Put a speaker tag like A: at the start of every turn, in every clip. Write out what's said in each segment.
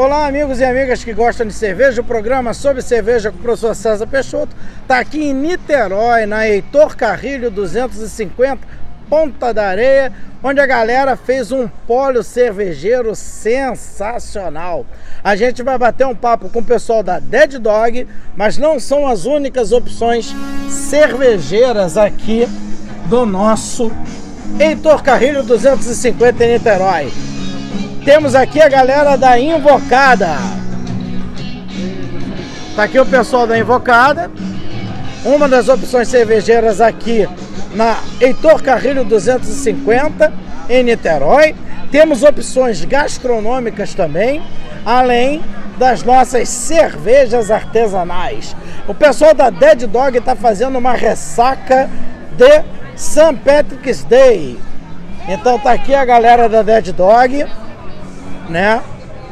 A: Olá, amigos e amigas que gostam de cerveja. O programa sobre cerveja com o professor César Peixoto está aqui em Niterói, na Heitor Carrilho 250, Ponta da Areia, onde a galera fez um pólio cervejeiro sensacional. A gente vai bater um papo com o pessoal da Dead Dog, mas não são as únicas opções cervejeiras aqui do nosso Heitor Carrilho 250 em Niterói. Temos aqui a galera da Invocada. Tá aqui o pessoal da Invocada. Uma das opções cervejeiras aqui na Heitor Carrilho 250 em Niterói. Temos opções gastronômicas também, além das nossas cervejas artesanais. O pessoal da Dead Dog está fazendo uma ressaca de St. Patrick's Day. Então tá aqui a galera da Dead Dog né?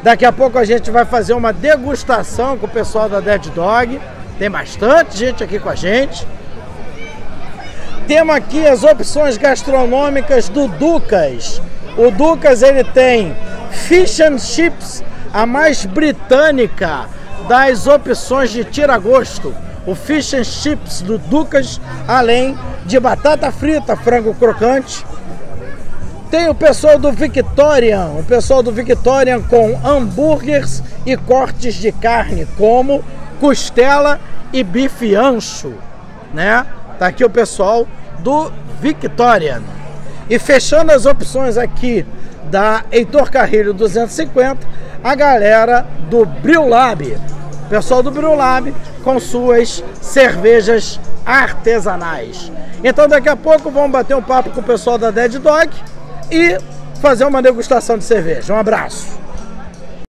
A: Daqui a pouco a gente vai fazer uma degustação com o pessoal da Dead Dog. Tem bastante gente aqui com a gente. Temos aqui as opções gastronômicas do Ducas. O Ducas ele tem Fish and Chips, a mais britânica das opções de tira-gosto. O Fish and Chips do Ducas, além de batata frita, frango crocante, tem o pessoal do Victorian, o pessoal do Victorian com hambúrgueres e cortes de carne, como costela e bife ancho, né? Tá aqui o pessoal do Victorian. E fechando as opções aqui da Heitor Carrilho 250, a galera do Brilab. Pessoal do Brilab com suas cervejas artesanais. Então daqui a pouco vamos bater um papo com o pessoal da Dead Dog e fazer uma degustação de cerveja. Um abraço.